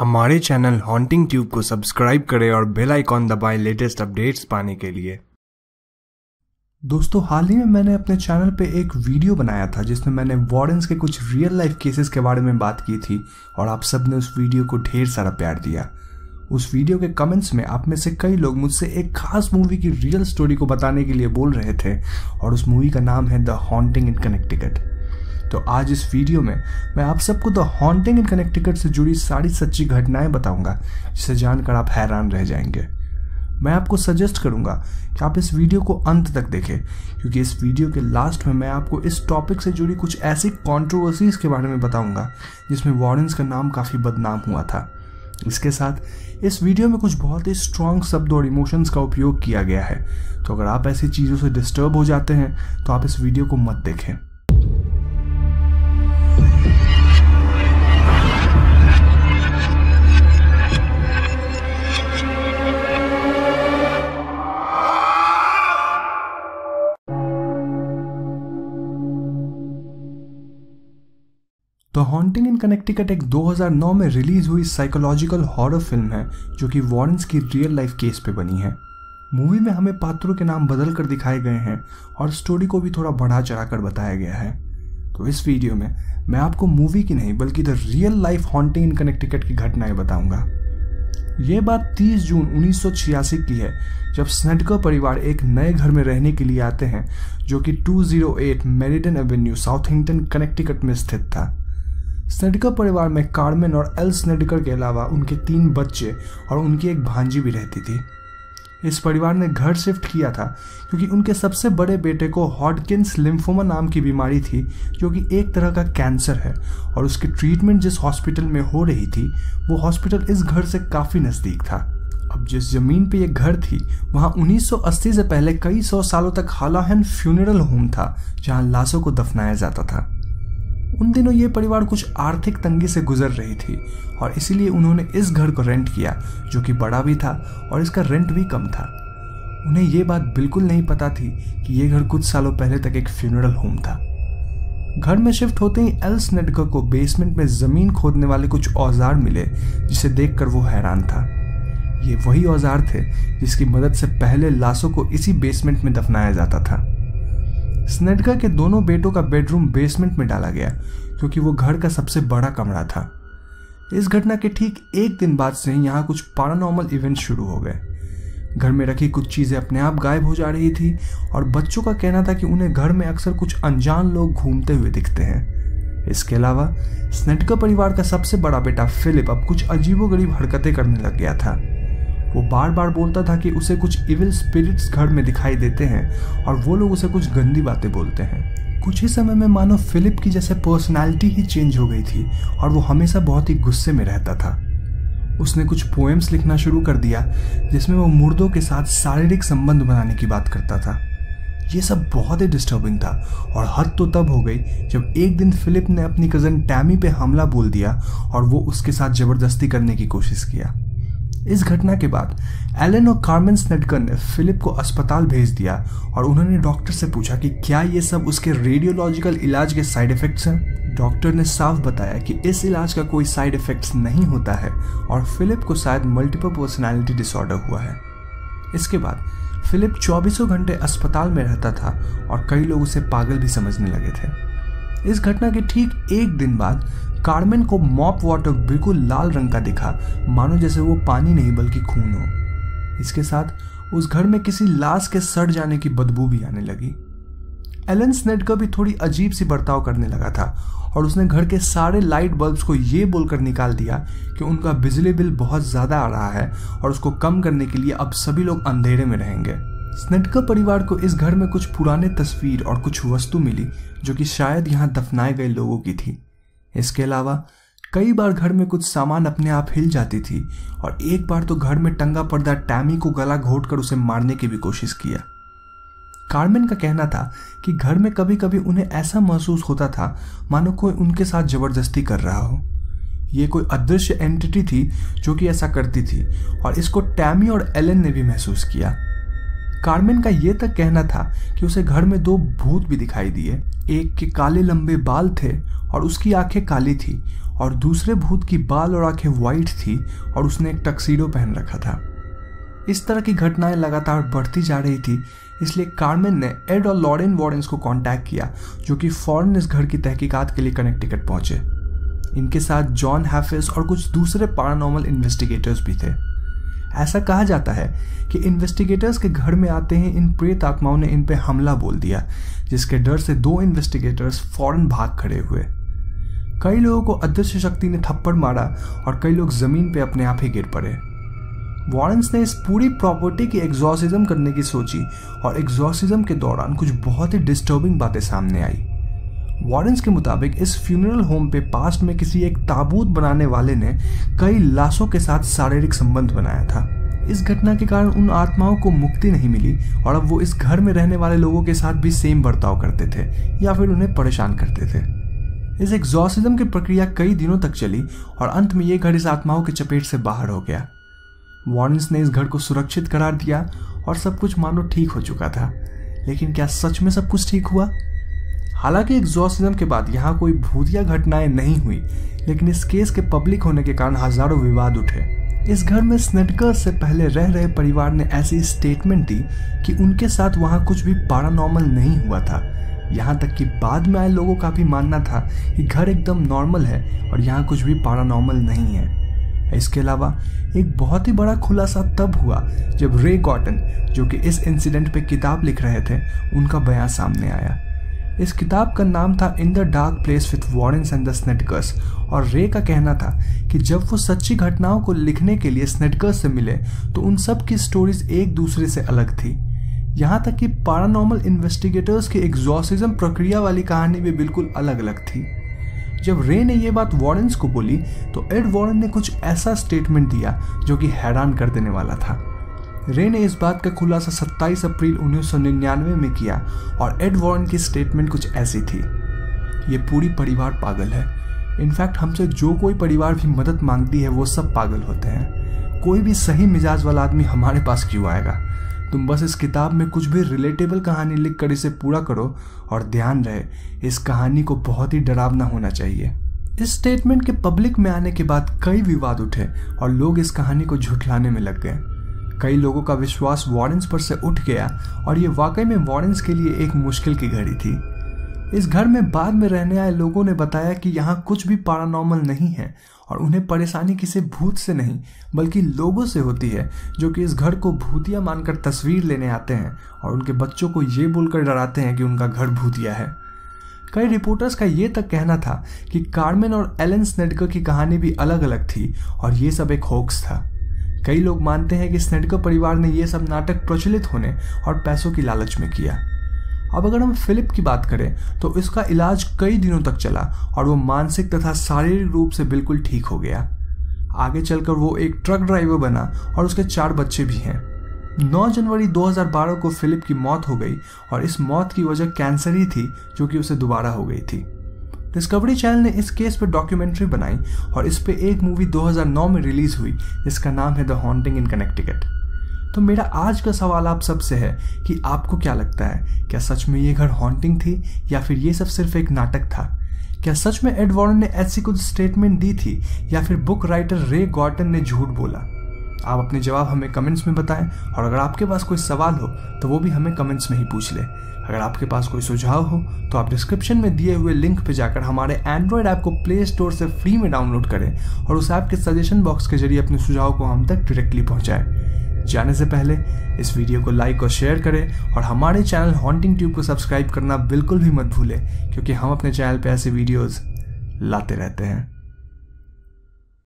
हमारे channel haunting tube को subscribe करें और बेल आइकॉन दबाएँ लेटेस्ट अपडेट्स पाने के लिए। दोस्तों, हाल ही में मैंने अपने चैनल पे एक वीडियो बनाया था, जिसमें मैंने वार्डन्स के कुछ रियल लाइफ केसेस के बारे में बात की थी और आप सबने उस वीडियो को ढेर सारा प्यार दिया। उस वीडियो के कमेंट्स में आप में से कई लोग मुझसे एक खास मूवी की रियल स्टोरी को बताने के लिए बोल रहे थे और उस मूवी का नाम है द हॉन्टिंग इन कनेक्टिकट तो आज इस वीडियो में मैं आप सबको द हॉन्टिंग इन कनेक्टिकट से जुड़ी सारी सच्ची घटनाएँ बताऊँगा, जिसे जानकर आप हैरान रह जाएँगे। मैं आपको सजेस्ट करूँगा कि आप इस वीडियो को अंत तक देखें, क्योंकि इस वीडियो के लास्ट में मैं आपको इस टॉपिक से जुड़ी कुछ ऐसी कॉन्ट्रोवर्सीज के बारे में बताऊँगा, जिसमें वॉरेंस का नाम काफ़ी बदनाम हुआ था। इसके साथ, इस वीडियो में कुछ बहुत ही स्ट्रॉन्ग शब्द और इमोशंस का उपयोग किया गया है। तो अगर आप ऐसी चीज़ों से डिस्टर्ब हो जाते हैं तो आप इस वीडियो को मत देखें। द हॉन्टिंग इन कनेक्टिकट एक 2009 में रिलीज़ हुई साइकोलॉजिकल हॉरर फ़िल्म है, जो कि वॉरेंस की रियल लाइफ केस पे बनी है। मूवी में हमें पात्रों के नाम बदल कर दिखाए गए हैं और स्टोरी को भी थोड़ा बढ़ा चढ़ाकर बताया गया है। तो इस वीडियो में मैं आपको मूवी की नहीं, बल्कि the real life haunting in Connecticut की घटनाएँ बताऊँगा। ये बात 30 जून 1986 की है, जब स्नेडकर परिवार एक नए घर में रहने के लिए आते हैं, जो कि 208 मेरिडन एवेन्यू साउथहिंगटन कनेक्टिकट में स्थित था। स्नेडकर परिवार में कार्मेन और एल स्नेडकर के अलावा उनके तीन बच्चे और उनकी एक भांजी भी रहती थी। इस परिवार ने घर शिफ्ट किया था क्योंकि उनके सबसे बड़े बेटे को हॉडकिंस लिम्फोमा नाम की बीमारी थी, जो कि एक तरह का कैंसर है और उसकी ट्रीटमेंट जिस हॉस्पिटल में हो रही थी, वो हॉस्पिटल इस घर से काफ़ी नज़दीक था। अब जिस ज़मीन पे ये घर थी, वहाँ 1980 से पहले कई सौ सालों तक हालाहन फ्यूनरल होम था, जहाँ लाशों को दफनाया जाता था। उन दिनों ये परिवार कुछ आर्थिक तंगी से गुजर रही थी और इसीलिए उन्होंने इस घर को रेंट किया, जो कि बड़ा भी था और इसका रेंट भी कम था। उन्हें ये बात बिल्कुल नहीं पता थी कि ये घर कुछ सालों पहले तक एक फ्यूनरल होम था। घर में शिफ्ट होते ही एल्स स्नेडकर को बेसमेंट में ज़मीन खोदने वाले कुछ औज़ार मिले, जिसे देखकर वो हैरान था। ये वही औज़ार थे जिसकी मदद से पहले लाशों को इसी बेसमेंट में दफनाया जाता था। स्नेडका के दोनों बेटों का बेडरूम बेसमेंट में डाला गया, क्योंकि वो घर का सबसे बड़ा कमरा था। इस घटना के ठीक एक दिन बाद से यहाँ कुछ पैरानॉर्मल इवेंट शुरू हो गए। घर में रखी कुछ चीज़ें अपने आप गायब हो जा रही थी, और बच्चों का कहना था कि उन्हें घर में अक्सर कुछ अनजान लोग घूमते हुए दिखते हैं। इसके अलावा स्नेटका परिवार का सबसे बड़ा बेटा फिलिप अब कुछ अजीबोगरीब हरकतें करने लग गया था। वो बार बार बोलता था कि उसे कुछ इविल स्पिरिट्स घर में दिखाई देते हैं और वो लोग उसे कुछ गंदी बातें बोलते हैं। कुछ ही समय में मानो फिलिप की जैसे पर्सनालिटी ही चेंज हो गई थी और वो हमेशा बहुत ही गुस्से में रहता था। उसने कुछ पोएम्स लिखना शुरू कर दिया, जिसमें वो मुर्दों के साथ शारीरिक संबंध बनाने की बात करता था। ये सब बहुत ही डिस्टर्बिंग था और हद तो तब हो गई जब एक दिन फिलिप ने अपनी कज़न टैमी पे हमला बोल दिया और वो उसके साथ ज़बरदस्ती करने की कोशिश किया। इस घटना के बाद, एलन और कार्मेन स्नेडकर ने फिलिप को अस्पताल भेज दिया और उन्होंने डॉक्टर से पूछा कि क्या ये सब उसके रेडियोलॉजिकल इलाज के साइड इफेक्ट्स हैं? डॉक्टर ने साफ़ बताया कि इस इलाज का कोई साइड इफेक्ट्स नहीं होता है और फिलिप को शायद मल्टीपल पर्सनैलिटी डिसऑर्डर हुआ है। इसके बाद, फिलिप चौबीसों घंटे अस्पताल में रहता था और कई लोग उसे पागल भी समझने लगे थे। इस घटना के ठीक एक दिन बाद कार्मेन को मॉप वाटर बिल्कुल लाल रंग का दिखा। मानो जैसे वो पानी नहीं, बल्कि खून हो। इसके साथ उस घर में किसी लाश के सड़ जाने की बदबू भी आने लगी। एलन स्नेडकर भी थोड़ी अजीब सी बर्ताव करने लगा था, और उसने घर के सारे लाइट बल्ब्स को ये बोलकर निकाल दिया कि उनका बिजली बिल बहुत ज़्यादा आ रहा है, और उसको कम करने के लिए अब सभी लोग अंधेरे में रहेंगे। स्नेडकर परिवार को इस घर में कुछ पुराने तस्वीर और कुछ वस्तु मिली, जो कि शायद यहाँ दफनाए गए लोगों की थी। इसके अलावा, कई बार घर में कुछ सामान अपने आप हिल जाती थी और एक बार तो घर में टंगा पर्दा टैमी को गला घोट कर उसे मारने की भी कोशिश किया। कार्मेन का कहना था कि घर में कभी कभी उन्हें ऐसा महसूस होता था, मानो कोई उनके साथ ज़बरदस्ती कर रहा हो। ये कोई अदृश्य एंटिटी थी जो कि ऐसा करती थी और इसको टैमी और एलन ने भी महसूस किया। कार्मेन का ये तक कहना था कि उसे घर में दो भूत भी दिखाई दिए। एक के काले लंबे बाल थे और उसकी आँखें काली थी और दूसरे भूत की बाल और आँखें वाइट थी और उसने एक टक्सीडो पहन रखा था। इस तरह की घटनाएँ लगातार बढ़ती जा रही थी, इसलिए कार्मेन ने एड और लॉरेन वॉरेंस को कांटेक्ट किया, जो कि फ़ौरन इस घर की तहकीकात के लिए कनेक्टिकट पहुँचे। इनके साथ जॉन हैफिस और कुछ दूसरे पैरानॉर्मल इन्वेस्टिगेटर्स भी थे। ऐसा कहा जाता है कि इन्वेस्टिगेटर्स के घर में आते ही इन प्रेत आत्माओं ने इन पर हमला बोल दिया, जिसके डर से दो इन्वेस्टिगेटर्स फ़ौरन भाग खड़े हुए। कई लोगों को अदृश्य शक्ति ने थप्पड़ मारा और कई लोग ज़मीन पे अपने आप ही गिर पड़े। वॉरेंस ने इस पूरी प्रॉपर्टी की एग्जॉसिज्म करने की सोची और एग्जॉसिज्म के दौरान कुछ बहुत ही डिस्टर्बिंग बातें सामने आई। वॉरेंस के मुताबिक इस फ्यूनरल होम पे पास्ट में किसी एक ताबूत बनाने वाले ने कई लाशों के साथ शारीरिक संबंध बनाया था। इस घटना के कारण उन आत्माओं को मुक्ति नहीं मिली और अब वो इस घर में रहने वाले लोगों के साथ भी सेम बर्ताव करते थे, या फिर उन्हें परेशान करते थे। इस एग्जॉसिज्म की प्रक्रिया कई दिनों तक चली और अंत में ये घर इस आत्माओं की चपेट से बाहर हो गया। वॉरेंस ने इस घर को सुरक्षित करार दिया और सब कुछ मानो ठीक हो चुका था। लेकिन क्या सच में सब कुछ ठीक हुआ? हालाँकि एग्जॉसिज्म के बाद यहाँ कोई भूतिया घटनाएँ नहीं हुई, लेकिन इस केस के पब्लिक होने के कारण हज़ारों विवाद उठे। इस घर में स्नेटकर से पहले रह रहे परिवार ने ऐसी स्टेटमेंट दी कि उनके साथ वहाँ कुछ भी पैरानॉर्मल नहीं हुआ था। यहाँ तक कि बाद में आए लोगों का भी मानना था कि घर एकदम नॉर्मल है और यहाँ कुछ भी पैरानॉर्मल नहीं है। इसके अलावा एक बहुत ही बड़ा खुलासा तब हुआ जब रे कॉटन जो कि इस इंसिडेंट पे किताब लिख रहे थे, उनका बयान सामने आया। इस किताब का नाम था in the dark place with Warrens and the Snedekers और रे का कहना था कि जब वो सच्ची घटनाओं को लिखने के लिए स्नेटकर्स से मिले तो उन सब की स्टोरीज एक दूसरे से अलग थी। यहाँ तक कि पैरानॉर्मल इन्वेस्टिगेटर्स की एग्जॉसिज्म प्रक्रिया वाली कहानी भी बिल्कुल अलग अलग थी। जब रे ने यह बात वॉरेंस को बोली तो एड वॉरेन ने कुछ ऐसा स्टेटमेंट दिया जो कि हैरान कर देने वाला था। रे ने इस बात का खुलासा 27 अप्रैल 1999 में किया और एड वॉरेन की स्टेटमेंट कुछ ऐसी थी। ये पूरी परिवार पागल है। इनफैक्ट हमसे जो कोई परिवार भी मदद मांगती है, वो सब पागल होते हैं। कोई भी सही मिजाज वाला आदमी हमारे पास क्यों आएगा? तुम बस इस किताब में कुछ भी रिलेटेबल कहानी लिख कर इसे पूरा करो और ध्यान रहे, इस कहानी को बहुत ही डरावना होना चाहिए। इस स्टेटमेंट के पब्लिक में आने के बाद कई विवाद उठे और लोग इस कहानी को झुठलाने में लग गए। कई लोगों का विश्वास वॉरेंस पर से उठ गया और ये वाकई में वॉरेंस के लिए एक मुश्किल की घड़ी थी। इस घर में बाद में रहने आए लोगों ने बताया कि यहाँ कुछ भी पैरानॉर्मल नहीं है और उन्हें परेशानी किसी भूत से नहीं, बल्कि लोगों से होती है, जो कि इस घर को भूतिया मानकर तस्वीर लेने आते हैं और उनके बच्चों को ये बोलकर डराते हैं कि उनका घर भूतिया है। कई रिपोर्टर्स का ये तक कहना था कि कार्मेन और एलन स्नेडकर की कहानी भी अलग अलग थी और ये सब एक होक्स था। कई लोग मानते हैं कि स्नेडकर परिवार ने यह सब नाटक प्रचलित होने और पैसों की लालच में किया। अब अगर हम फिलिप की बात करें तो इसका इलाज कई दिनों तक चला और वो मानसिक तथा शारीरिक रूप से बिल्कुल ठीक हो गया। आगे चलकर वो एक ट्रक ड्राइवर बना और उसके चार बच्चे भी हैं। 9 जनवरी 2012 को फिलिप की मौत हो गई और इस मौत की वजह कैंसर ही थी, जो कि उसे दोबारा हो गई थी। डिस्कवरी चैनल ने इस केस पर डॉक्यूमेंट्री बनाई और इस पर एक मूवी 2009 में रिलीज़ हुई, जिसका नाम है द हॉन्टिंग इन कनेक्टिकट तो मेरा आज का सवाल आप सबसे है कि आपको क्या लगता है, क्या सच में ये घर हॉन्टिंग थी या फिर ये सब सिर्फ़ एक नाटक था? क्या सच में एड वॉर्न ने ऐसी कुछ स्टेटमेंट दी थी या फिर बुक राइटर रे गॉर्टन ने झूठ बोला? आप अपने जवाब हमें कमेंट्स में बताएँ और अगर आपके पास कोई सवाल हो तो वो भी हमें कमेंट्स में ही पूछ लें। अगर आपके पास कोई सुझाव हो तो आप डिस्क्रिप्शन में दिए हुए लिंक पर जाकर हमारे एंड्रॉयड ऐप को प्ले स्टोर से फ्री में डाउनलोड करें और उस ऐप के सजेशन बॉक्स के ज़रिए अपने सुझाव को हम तक डायरेक्टली पहुंचाएँ। जाने से पहले, इस वीडियो को लाइक और शेयर करें और हमारे चैनल हॉन्टिंग ट्यूब को सब्सक्राइब करना बिल्कुल भी मत भूलें, क्योंकि हम अपने चैनल पर ऐसे वीडियोज़ लाते रहते हैं।